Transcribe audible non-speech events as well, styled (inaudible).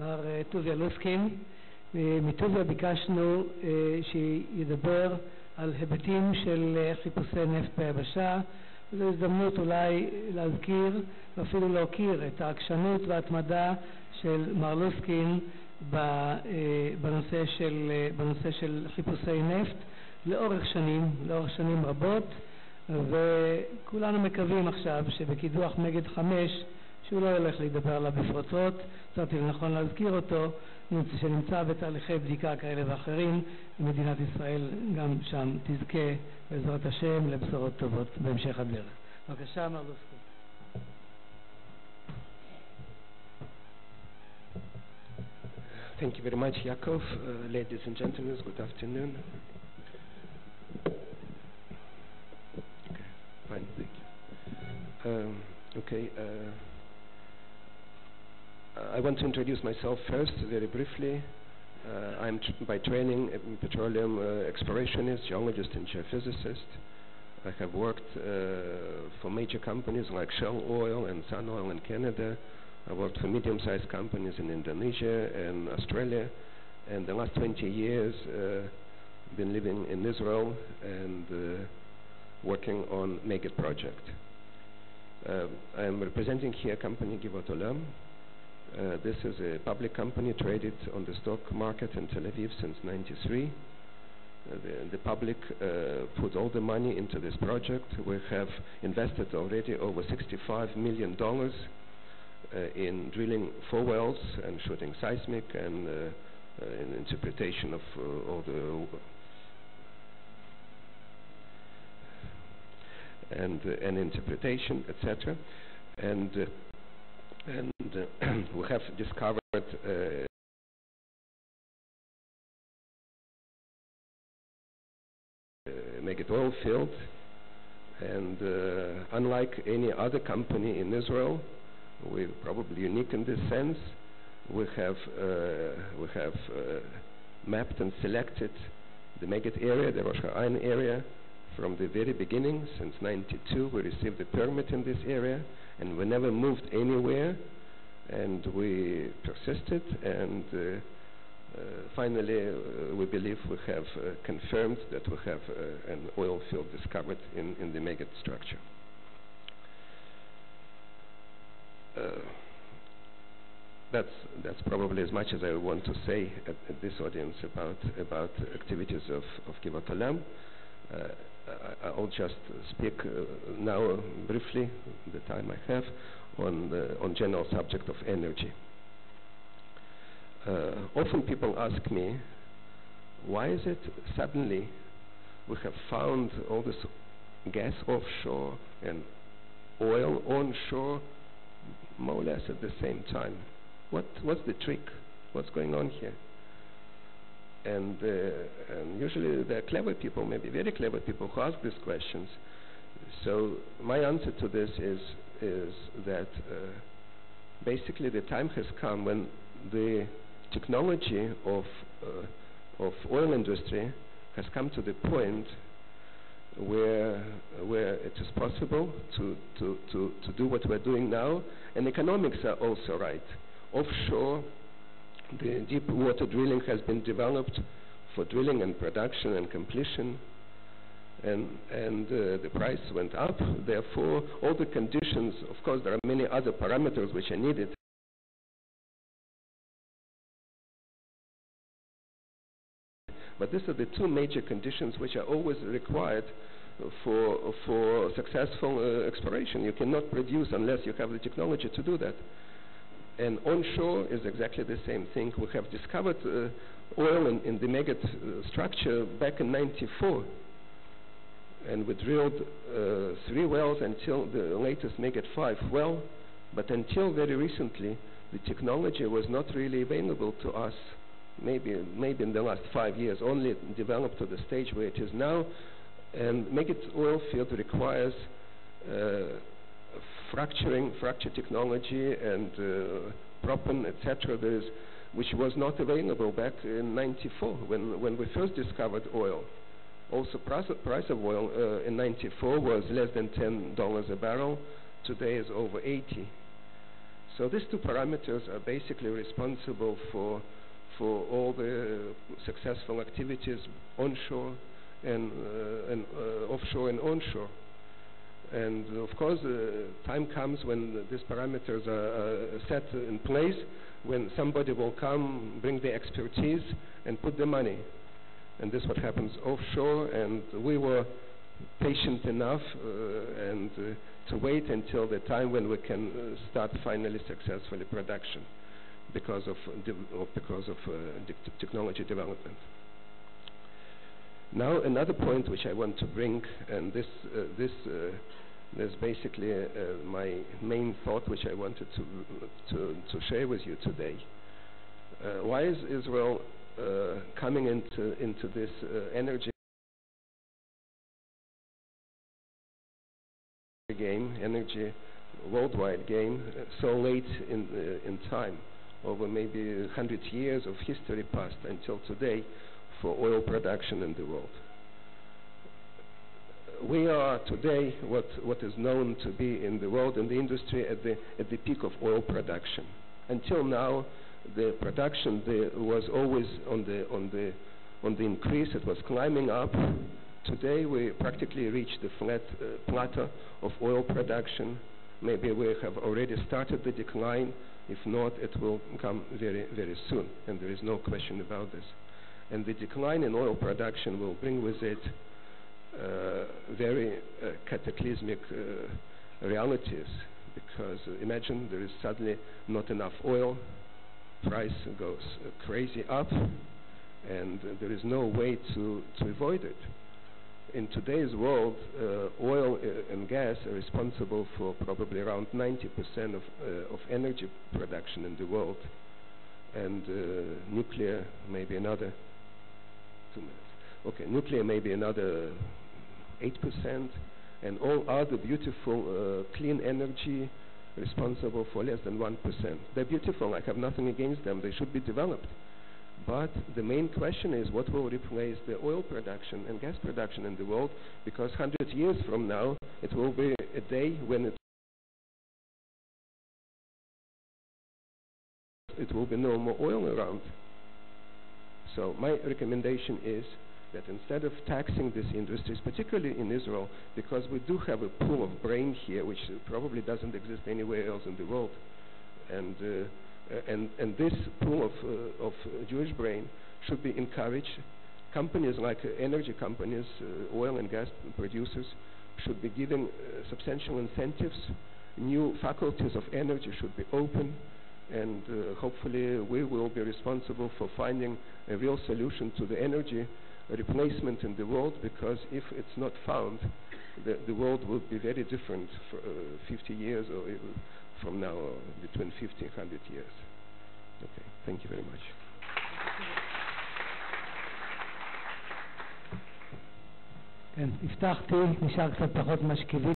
מר אה, טוביה לוסקין. אה, מטוביה ביקשנו אה, שידבר על היבטים של חיפושי נפט ביבשה. זו הזדמנות אולי להזכיר ואפילו להוקיר את העקשנות וההתמדה של מר לוסקין בנושא של, בנושא של חיפושי נפט לאורך שנים, לאורך שנים רבות, וכולנו מקווים עכשיו שבקידוח מגד 5 שהוא לא הולך להידבר עליו בפרוטרוט, מצאתי לנכון להזכיר אותו, שנמצא בתהליכי בדיקה כאלה ואחרים, ומדינת ישראל גם שם תזכה בעזרת השם לבשורות טובות בהמשך הדרך. בבקשה, מר לוסקין. Thank you very much, Yakov. Uh, ladies and gentlemen, good afternoon. Okay, fine, thank you. Um, okay, uh, I want to introduce myself first, very briefly. Uh, I'm tr- by training a petroleum uh, explorationist, geologist, and geophysicist. I have worked uh, for major companies like Shell Oil and Sun Oil in Canada. I worked for medium-sized companies in Indonesia and Australia, and the last 20 years uh, been living in Israel and uh, working on Meged project. Uh, I am representing here company Givot Olam. Uh, this is a public company traded on the stock market in Tel Aviv since 93. Uh, the, public uh, put all the money into this project. We have invested already over 65 million dollars in drilling four wells and shooting seismic and in interpretation of all the and interpretation, etc. And and uh, (clears throat) we have discovered. Uh, uh, oil field, and uh, unlike any other company in Israel, we're probably unique in this sense. We have we have mapped and selected the Meged area, the Rosh Ha'ain area, from the very beginning. Since '92, we received the permit in this area, and we never moved anywhere. And we persisted, and uh, uh, finally, uh, we believe we have uh, confirmed that we have uh, an oil field discovered in, in the Meged structure. Uh, that's that's probably as much as I want to say at, at this audience about about activities of of I, I'll just speak uh, now briefly, the time I have, on the on general subject of energy. Uh, often people ask me, why is it suddenly we have found all this gas offshore and oil onshore more or less at the same time. What, what's the trick? What's going on here? And, uh, and usually they're clever people, maybe very clever people, who ask these questions. So my answer to this is, is that uh, basically the time has come when the technology of, uh, of oil industry has come to the point where where it is possible to, to, to, to do what we're doing now, and economics are also right. Offshore, the deep water drilling has been developed for drilling and production and completion, and and uh, the price went up. Therefore, all the conditions. Of course, there are many other parameters which are needed. But these are the two major conditions which are always required for, for successful uh, exploration. You cannot produce unless you have the technology to do that. And onshore is exactly the same thing. We have discovered uh, oil in, in the Meged uh, structure back in 94. And we drilled uh, three wells until the latest Meged 5 well. But until very recently, the technology was not really available to us maybe maybe in the last five years only developed to the stage where it is now and Meged oil field requires uh, fracturing fracture technology and uh, proppant etc which was not available back in 94 when when we first discovered oil. Also price of, price of oil uh, in 94 was less than 10 dollars a barrel. Today is over 80 So these two parameters are basically responsible for for all the successful activities onshore and, uh, and uh, offshore and onshore. And of course, uh, time comes when these parameters are set in place, when somebody will come, bring the expertise, and put the money. And this is what happens offshore, and we were patient enough uh, and uh, to wait until the time when we can uh, start finally successfully production because of, because of technology development. Now another point which I want to bring, and this uh, this uh, is basically uh, my main thought which I wanted to to, to share with you today. why is Israel coming into into this energy game, energy worldwide game, so late in in time, over maybe 100 years of history past until today, for oil production in the world. We are today what, what is known to be in the world in the industry at the, at the peak of oil production. Until now, the production was always on the, on, the, on the increase, it was climbing up. Today we practically reached the flat uh, plateau of oil production. Maybe we have already started the decline. If not, it will come very, very soon, and there is no question about this and the decline in oil production will bring with it uh, very uh, cataclysmic uh, realities because uh, imagine there is suddenly not enough oil, price goes uh, crazy up, and there is no way to, to avoid it. In today's world, uh, oil and gas are responsible for probably around 90% of, of energy production in the world, and nuclear maybe another Okay, nuclear maybe another 8%, and all other beautiful uh, clean energy responsible for less than 1%. They're beautiful, I have nothing against them, they should be developed. But the main question is what will replace the oil production and gas production in the world because 100 years from now it will be a day when it it will be no more oil around. So my recommendation is that instead of taxing these industries, particularly in Israel, because we do have a pool of brain here, which probably doesn't exist anywhere else in the world, and uh, and and this pool of uh, of Jewish brain should be encouraged. Companies like uh, energy companies, uh, oil and gas producers, should be given uh, substantial incentives. New faculties of energy should be open and uh, hopefully we will be responsible for finding a real solution to the energy replacement in the world because if it's not found, the, the world will be very different for uh, 50 years or from now, or between 50 and 100 years. Okay, thank you very much. כן, הבטחתי, נשאר קצת פחות ממה שקיוויתי.